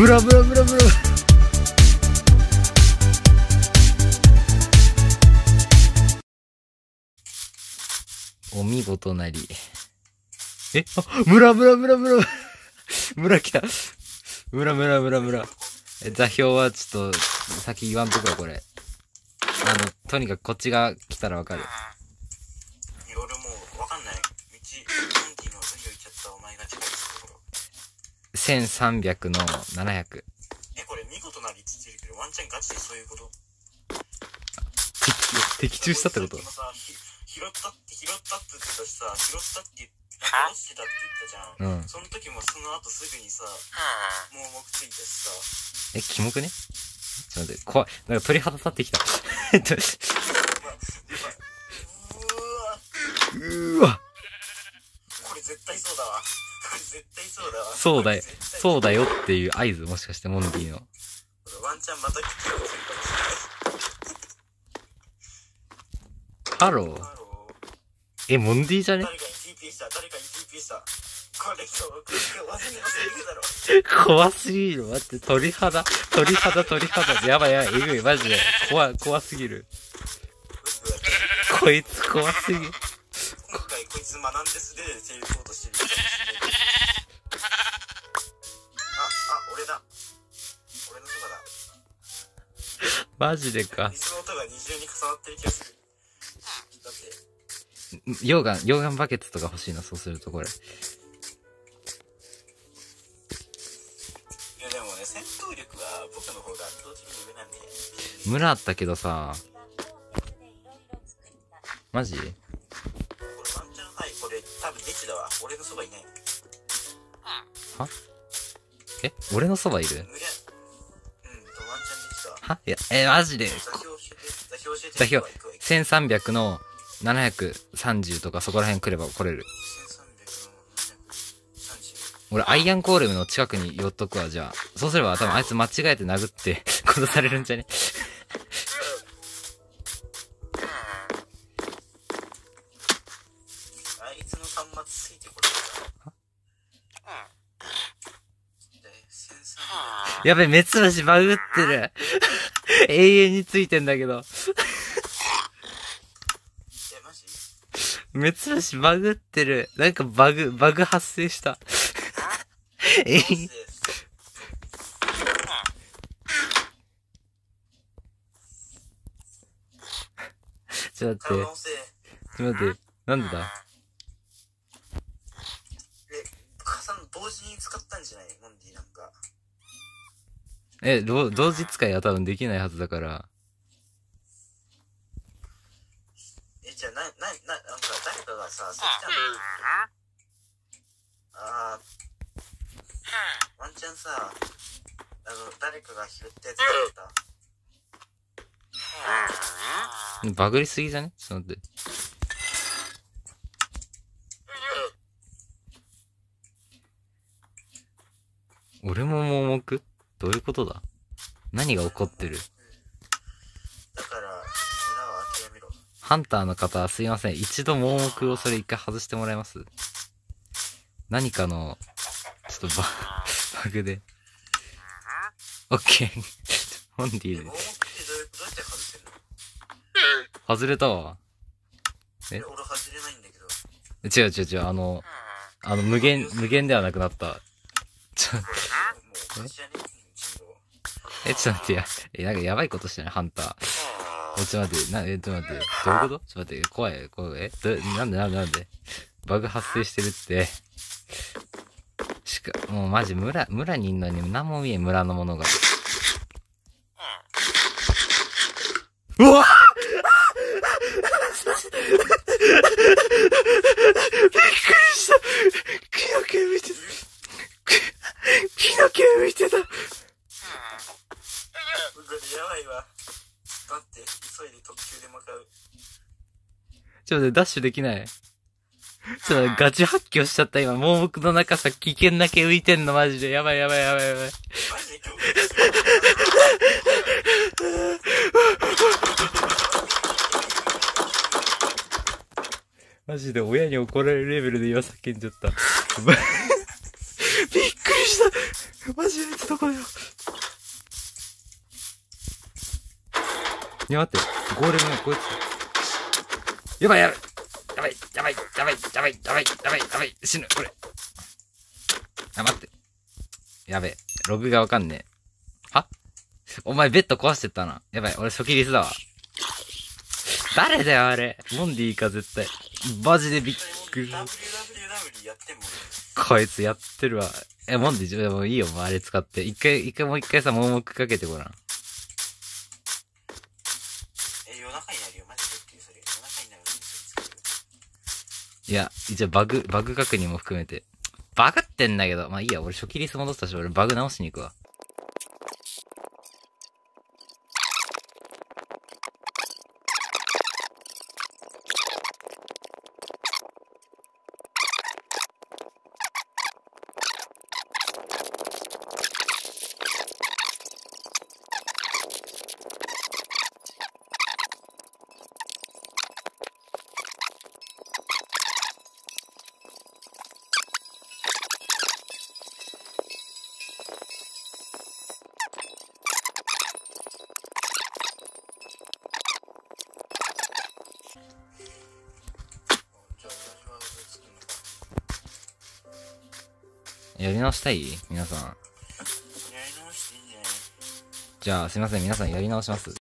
ブラブラブラブラお見事なり。え？あ、ムラムラムラムラ。ムラ来た。ムラムラムラムラ。え座標はちょっと、先言わんとこよ、これ。あの、とにかくこっちが来たらわかる。1300の700。えこれ見事な立地いるけどワンチャンガチでそういうこと？的中したってこと？拾ったって拾ったって言ってたしさ拾ったって言っなんか落ちてたって言ったじゃん、うん。その時もその後すぐにさもう目ついたしさ。え、キモくね？ちょっと待って、怖い。なんか鳥肌立ってきた。うわ。うわ。これ絶対そうだわ絶対そうだわ。そうだよ。そうだよっていう合図、もしかしてモンディの。ワンチャンまた聞きようとするかもしハローれない。 Hello。え、モンディじゃね？誰かに TP した？誰かに TP した？これ今日これ今日忘れ忘れるだろ。怖すぎる。待って、鳥肌、鳥肌、鳥肌。やばいやばい、えぐい、マジで。怖い、怖すぎる。こいつ怖すぎ。る。今回こいつ学んで素手でマジでか。水の音が二重に重なってる気がするだって溶岩、溶岩バケツとか欲しいな、そうするとこれ。いやでもね戦闘力は僕の方が圧倒的に上なんで。村あったけどさ、マジ？これワンチャンはいこれ多分デチだわ。俺のそばいない。え？俺のそばいる？はいや、え、マジで。座標教えて座標教えて座標行くわ行くわ行くわ1300の730とかそこら辺来れば来れる。1300の730俺、アイアンコーレムの近くに寄っとくわ、じゃあ。そうすれば多分あいつ間違えて殴って 殺されるんじゃね？あいつの端末ついてこれるか？で1300やべ、目つぶしバグってる。永遠についてんだけど。えマジ？目つぶしバグってる。なんかバグ、バグ発生した。永遠マジ？で ちょっと待って。ちょっと待って。なんでだ？え、同同時使いは多分できないはずだから。えじゃあななななんか誰かがさ石炭あー。ワンチャンさあの誰かが拾ったやつた。バグりすぎじゃね？ちょっと待って。俺も盲目？どういうことだ？何が起こってる？だから裏は諦めろ。ハンターの方、すいません。一度盲目をそれ一回外してもらえます？何かの、ちょっとバ、バグで。オッケー。ホンディで盲目ってどういうどうやって外せるの？外れたわ。え？え俺外れないんだけど。違う違う違う、あの、あの、無限、無限ではなくなった。ちょ、もうねえ、ちょっと待ってや、え、なんかやばいことしてないハンター。え、ちょっと待って、な、え、ちょっと待って、どういうこと？ちょっと待って、怖い、怖い、え、ど、なんでなんでなんで？バグ発生してるって。しか、もうマジ村、村にいんのに何も見えん、村のものが。うわちょっとダッシュできない？ちょっとガチ発狂しちゃった今。盲目の中さ、危険な毛浮いてんの、マジで。やばいやばいやばいやばい。マジで親に怒られるレベルで今叫んじゃった。びっくりしたマジでどこだよいや待って、ゴーレムこいつ。やばいやばいやばいやばいやばいやばいやばいやばいやばい死ぬこれ。あ、待って。やべ。ログがわかんねえ。は？お前ベッド壊してったな。やばい、俺初期リスだわ。誰だよ、あれ。モンディーか、絶対。マジでびっくり。こいつやってるわ。え、モンディ、じゃあもういいよ、もうあれ使って。一回、一回もう一回さ、盲目かけてごらん。え夜中になるよマジでっていうそれ夜中になるのにそれ作るいや、一応バグ、バグ確認も含めて。バグってんだけど。まあいいや、俺初期リス戻ったし、俺バグ直しに行くわ。やり直したい？皆さん。じゃあ、すいません、皆さんやり直します。